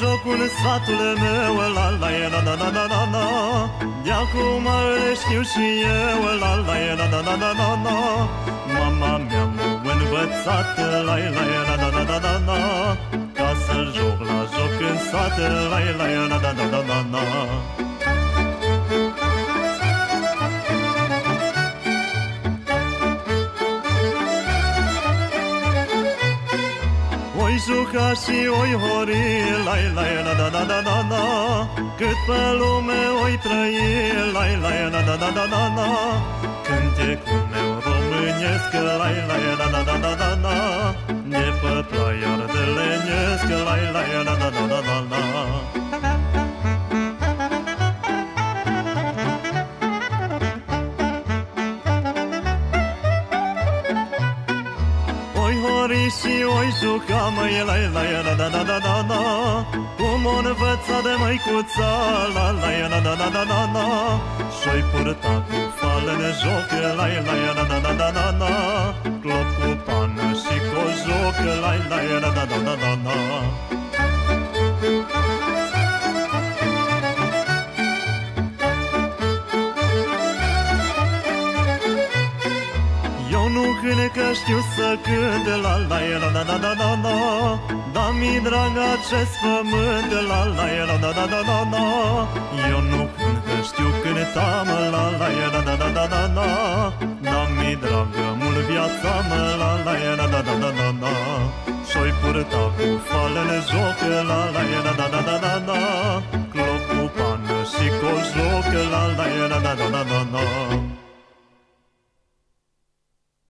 jocul în satul meu La la e la la la la la la De acum le știu și eu La la e la la la la la la Mama mea m-a învățat La la e la la la la la la Ca să joc la joc în sat La la e la la la la la la juca și oi hori, la la la da da da da da Cât pe lume oi trăi, la la la da da da da da Cântecul meu românesc, la la la da da da da da De pe plaiar de lenesc, la la la da da da da da Oi hori și oi juca, măi, la la la da da da da da Cum o învăța de măicuța, la la la da da da da da Și-oi purta cu fale de joc, la la la da da da da da Clop cu pană și cu joc, la la la da da da da da nu cânt că știu să cânt La la la da da da da da Da mi drag acest pământ La la la da da da da da Eu nu cânt că știu cânta mă La la la da da da da da Da mi dragă mult viața mă La la la da da da da da Și-oi purta cu falele joc La la la da da da da da Cloc cu pană și cu joc La la la da da da da da